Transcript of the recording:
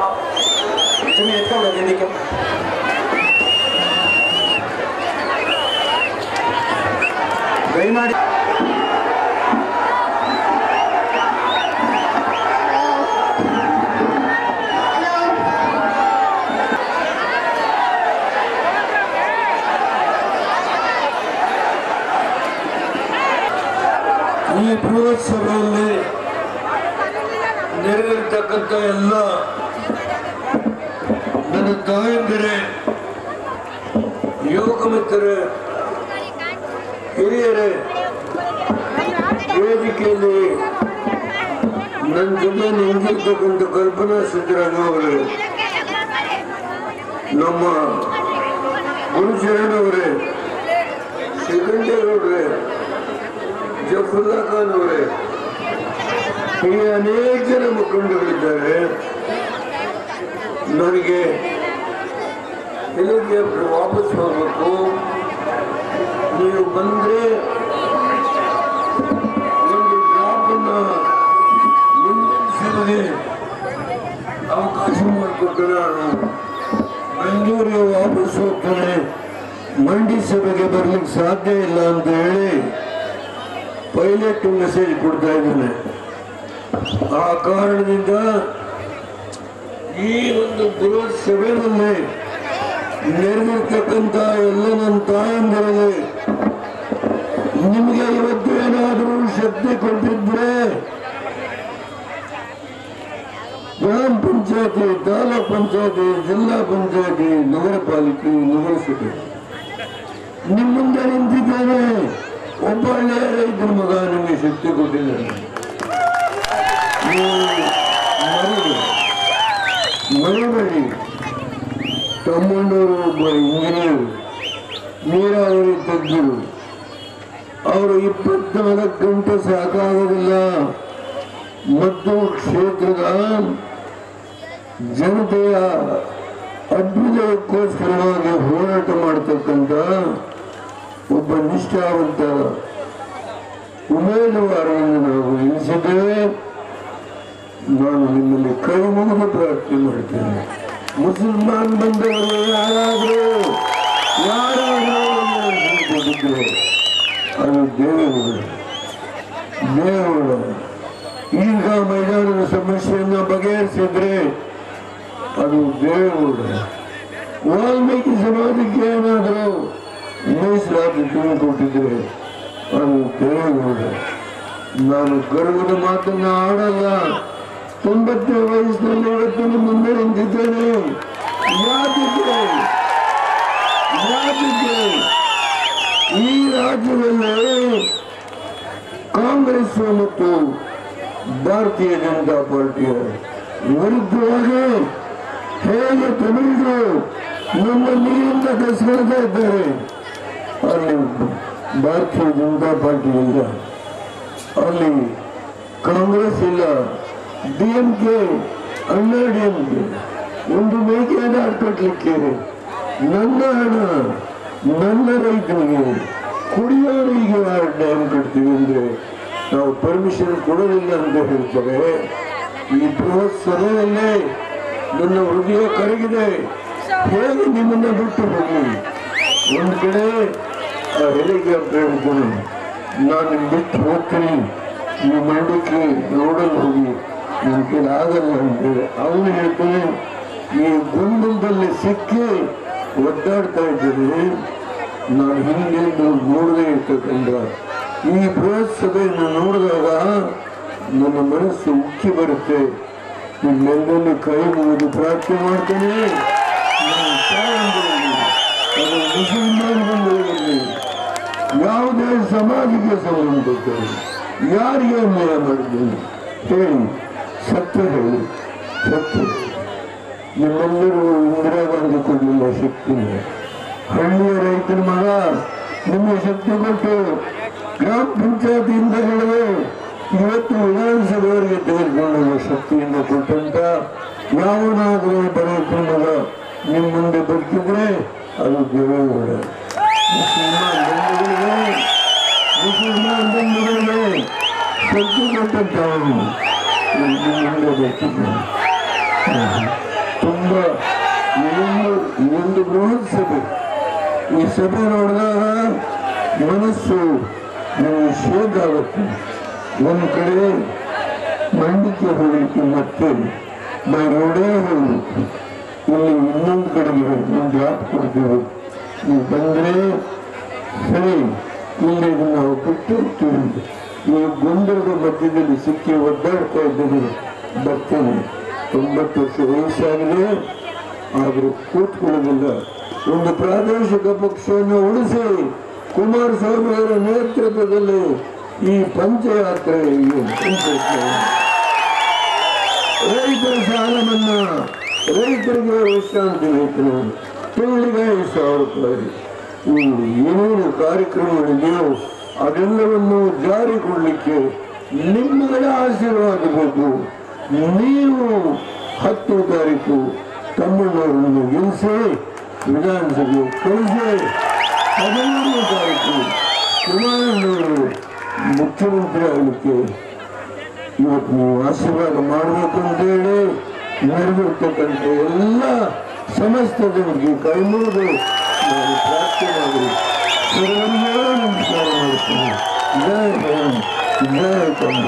جميع الدولة ذلك دائما ಈ ಬೃಹತ್ ಸಭೆಯಲ್ಲಿ ನೆರವೇರತಕ್ಕಂಥ ಎಲ್ಲ ನನ್ನ ತಾಯಂದಿರೇ ಯುವಕ ಮಿತ್ರರೇ ಹಿರಿಯರೇ, ವೇದಿಕೆಯಲ್ಲಿ ನನ್ನ ಜೊತೆ ನಿಂತಿರ್ತಕ್ಕಂಥ ಕಲ್ಪನಾ ಸಿದ್ದರಾಮಯ್ಯ ನಮ್ಮ ಗುರುಶರಣ್ ಅವರೇ ಶ್ರೀಕಂಠೇಗೌಡ್ರೆ ಜಫರುಲ್ಲಾ ಖಾನ್ ಅವರೇ, ಹೀಗೆ ಅನೇಕ ಜನ ಮುಖಂಡಗಳಿದ್ದಾರೆ ನನಗೆ ಹೆಲಿಕಾಪ್ಟರ್ ವಾಪಸ್ ಹೋಗಬೇಕು. ನೀವು ಬಂದ್ರೆ ಒಂದು ಜಾಬನ್ನು ಮುಂದಿರಿಸಿದರೆ ಅವಕಾಶ ಮಾಡಿಕೊಟ್ಟರೆ ನಾನು ಬೆಂಗಳೂರಿಗೆ ವಾಪಸ್ ಹೋಗ್ತಾನೆ ಮಂಡಿ ಸಭೆಗೆ ಬರ್ಲಿಕ್ಕೆ ಸಾಧ್ಯ ಇಲ್ಲ ಅಂತ ಹೇಳಿ ಪೈಲಟ್ ಮೆಸೇಜ್ ಕೊಡ್ತಾ ಇದ್ದಾನೆ. ಆ ಕಾರಣದಿಂದ ಈ ಒಂದು ಬೃಹತ್ ಸಭೆಯಲ್ಲಿ ನೆರೆದಿರ್ತಕ್ಕಂಥ ಎಲ್ಲ ನನ್ನ ತಾಯಂದಿರಲಿ ನಿಮಗೆ ಇವತ್ತು ಏನಾದರೂ ಶಕ್ತಿ ಕೊಟ್ಟಿದ್ರೆ, ಗ್ರಾಮ ಪಂಚಾಯತಿ, ತಾಲೂಕ್ ಪಂಚಾಯತಿ, ಜಿಲ್ಲಾ ಪಂಚಾಯತಿ, ನಗರ ಪಾಲಿಕೆ ನಗರಸಭೆ ನಿಮ್ಮ ಮುಂದೆ ನಿಂತಿದ್ದೇನೆ. ಒಬ್ಬ ಒಳ್ಳೆಯ ರೈತರ ಮಗ ನಿಮಗೆ ಶಕ್ತಿ ಕೊಟ್ಟಿದ್ದಾನೆ ತಮ್ಮಣ್ಣವರು ಒಬ್ಬ ಇಂಜಿನಿಯರ್ ನೀರಾವರಿ ತಜ್ಞರು. ಅವರು ಇಪ್ಪತ್ನಾಲ್ಕು ಗಂಟೆ ಸಾಕಾಗೋದಿಲ್ಲ ಮತ್ತು ಕ್ಷೇತ್ರದ ಜನತೆಯ ಅಭ್ಯುದಯಕ್ಕೋಸ್ಕರವಾಗಿ ಹೋರಾಟ ಮಾಡತಕ್ಕಂಥ ಒಬ್ಬ ನಿಷ್ಠಾವಂತ ಉಮೇದುವಾರವನ್ನು ನಾವು ಇಳಿಸಿದ್ದೇವೆ ನಾನು ನಿಮ್ಮಲ್ಲಿ ಕೈ ಮುಗಿದು ಪ್ರಾರ್ಥನೆ ಮಾಡ್ತೇನೆ. ಮುಸಲ್ಮಾನ್ ಬಂದವರು ಯಾರಾದರೂ ಯಾರಾದರೂ ಅದು ದೇವರು ದೇವರು ಈಗ ಮೈದಾನದ ಸಮಸ್ಯೆಯನ್ನು ಬಗೆಹರಿಸಿದ್ರೆ ಅದು ದೇವರು ವಾಲ್ಮೀಕಿ ಸಮಾಜಕ್ಕೆ ಏನಾದರೂ ಮೀಸಲಾತಿ ತುಂಬಿಕೊಟ್ಟಿದ್ರೆ ಅದು ದೇವರು ನಾನು ಗರ್ವದ ಮಾತನ್ನ ಆಡಲ್ಲ. ತೊಂಬತ್ತನೇ ವಯಸ್ಸಿನಲ್ಲಿ ಇವತ್ತು ನಿಮ್ಮ ಮುಂದೆ ನಿಂತಿದ್ದೇನೆ ಯಾಕಿದ್ರೆ ಯಾಕಿದ್ರೆ ಈ ರಾಜ್ಯದಲ್ಲಿ ಕಾಂಗ್ರೆಸ್ ಮತ್ತು ಭಾರತೀಯ ಜನತಾ ಪಾರ್ಟಿಯ ವಿರುದ್ಧವಾಗಿ ಹೇಗೆ ತಮಿಳರು ನಮ್ಮ ನೀರಿಂದ ಕಸ್ಕೊಳ್ತಾ ಇದ್ದಾರೆ ಅಲ್ಲಿ ಭಾರತೀಯ ಜನತಾ ಪಾರ್ಟಿ ಇಲ್ಲ ಅಲ್ಲಿ ಕಾಂಗ್ರೆಸ್ ಇಲ್ಲ D Anna K Anna D M K ಒಂದು ಮೇಕೆಯನ್ನು ಕಟ್ಟಲಿಕ್ಕೆ ನನ್ನ ಹಣ ನನ್ನ ರೈತನಿಗೆ ಕುಡಿಯೋರಿಗೆ ಡ್ಯಾಮ್ ಕಟ್ತೀವಿ ಅಂದರೆ ನಾವು ಪರ್ಮಿಷನ್ ಕೊಡೋದಿಲ್ಲ ಅಂತ ಹೇಳ್ತಾರೆ ಈ ಬೃಹತ್ ಸಭೆಯಲ್ಲೇ ನನ್ನ ಹೃದಯ ಕರಗಿದೆ. ಹೇಗೆ ನಿಮ್ಮನ್ನ ಬಿಟ್ಟು ಹೋಗಿ. ಒಂದು ಕಡೆ ಆ ಹೆಲಿಕಾಪ್ಟರ್ ಹೇಳ್ತೀನಿ ನಾನು ಬಿಟ್ಟು ಹೋಗ್ತೀನಿ. ನೀವು ಮಾಡಲಿಕ್ಕೆ ನೋಡಲು ಹೋಗಿ. ಆಗಲ್ಲ ಅಂತೇಳಿ ಅವನು ಹೇಳ್ತಾನೆ ಈ ಗೊಂದಲದಲ್ಲಿ ಸಿಕ್ಕಿ ಒದ್ದಾಡ್ತಾ ಇದ್ದೀನಿ ನಾನು ಹಿಂದೆ ನೋಡದೇ ಇರ್ತಕ್ಕಂಥ ಈ ಬೃಹತ್ ಸಭೆಯನ್ನು ನೋಡಿದಾಗ ನನ್ನ ಮನಸ್ಸು ಉಕ್ಕಿ ಬರುತ್ತೆ. ನಿಮ್ಮೆಲ್ಲರೂ ಕೈ ಮುಗಿದು ಪ್ರಾರ್ಥನೆ ಮಾಡ್ತೇನೆ. ಯಾವುದೇ ಸಮಾಜಕ್ಕೆ ಸಂಬಂಧಪಟ್ಟರು ಯಾರಿಗೆ ಅನ್ಯಾಯ ಮಾಡಿದ್ದೇನೆ? ಹೇಳಿ. ಸತ್ಯ ಹೇಳಿ ಸತ್ಯ. ನಿಮ್ಮೆಲ್ಲರೂ ಇಂದಿರಾ ಕೊಡಲಿಲ್ಲ ಶಕ್ತಿ. ಹಳ್ಳಿಯ ರೈತರ ಮಗ ನಿಮ್ಮ ಶಕ್ತಿ ಕೊಟ್ಟು ಗ್ರಾಮ ಪಂಚಾಯತಿಯಿಂದ ಹಿಡಿದು ಇವತ್ತು ವಿಧಾನಸಭೆಯವರಿಗೆ ತೆಗೆದುಕೊಳ್ಳುವ ಶಕ್ತಿಯಿಂದ ಕೊಟ್ಟಂತ ಯಾವನಾದರೂ ಬರೆಯುತ್ತ ಮಗ ನಿಮ್ಮ ಮುಂದೆ ಬರ್ತಿದ್ರೆ ಅದು ದೇವೇಗೌಡ. ಮುಸಲ್ಮಾನ್ ಬಂಧುಗಳಿಗೆ ಮುಸಲ್ಮಾನ್ ಬಂಧುಗಳಿಗೆ ಶಕ್ತಿ ಕೊಟ್ಟಂತವನು ನಿಮ್ಮ ತುಂಬ ಒಂದು ಇದೊಂದು ಬೃಹತ್ ಸಭೆ. ಈ ಸಭೆ ನೋಡಿದಾಗ ಮನಸ್ಸು ಶೇಕ್ ಆಗುತ್ತೆ. ಒಂದು ಕಡೆ ಮಂಡಿಕೆ ಹೋಗಲಿಕ್ಕೆ ಮತ್ತೆ ಬೈ ರೋಡೇ ಹೋಗಬೇಕು. ಇಲ್ಲಿ ಇನ್ನೊಂದು ಕಡೆಗೆ ಒಂದು ಜಾಬ್ ಕೊಡ್ತೀವಿ. ನೀವು ಬಂದರೆ ಸರಿ, ಇಲ್ಲಿ ನಾವು ಬಿಟ್ಟು ಈ ಗೊಂದಲದ ಮಧ್ಯದಲ್ಲಿ ಸಿಕ್ಕಿ ಒದ್ದಾಡ್ತಾ ಇದ್ದೇನೆ ಬರ್ತೇನೆ ತೊಂಬತ್ತು ವರ್ಷ ವಯಸ್ಸಾಗಿದೆ ಆದರೂ ಕೂತ್ಕೊಳ್ಳೋದಿಲ್ಲ ಒಂದು ಪ್ರಾದೇಶಿಕ ಪಕ್ಷವನ್ನು ಉಳಿಸಿ ಕುಮಾರಸ್ವಾಮಿ ಅವರ ನೇತೃತ್ವದಲ್ಲಿ ಈ ಪಂಚಯಾತ್ರೆ ರೈತರ ಸಾಲ ಮನ್ನಾ ರೈತರಿಗೆ ವಿಶ್ರಾಂತಿ ವೇತನ ತಿಂಗಳಿಗೆ ಐದು ಸಾವಿರ ರೂಪಾಯಿ. ಏನೇನು ಕಾರ್ಯಕ್ರಮಗಳಿದೆಯೋ ಅದೆಲ್ಲವನ್ನು ಜಾರಿಗೊಳ್ಳಲಿಕ್ಕೆ ನಿಮ್ಮಗಳ ಆಶೀರ್ವಾದ ಬೇಕು. ನೀವು ಹತ್ತು ತಾರೀಕು ತಮ್ಮಣ್ಣವರನ್ನು ಗೆಲ್ಲಿಸಿ ವಿಧಾನಸಭೆ ಕಳಿಸಿ, ಹದಿಮೂರನೇ ತಾರೀಕು ಕುಮಾರಣ್ಣವರು ಮುಖ್ಯಮಂತ್ರಿ ಆಗಲಿಕ್ಕೆ ಇವತ್ತು ನೀವು ಆಶೀರ್ವಾದ ಮಾಡಬೇಕು ಅಂತೇಳಿ ಎಲ್ಲ ಸಮಸ್ತ ಜನರಿಗೆ ಕೈಮುಗಿದು ನಾನು ಪ್ರಾರ್ಥನೆ ಮಾಡಿ ಸರ್ವರಿಗೂ ನಮಸ್ಕಾರ ಮಾಡುತ್ತೇನೆ. ಜಯ ಜಯ ಜಯ ಕಂಬ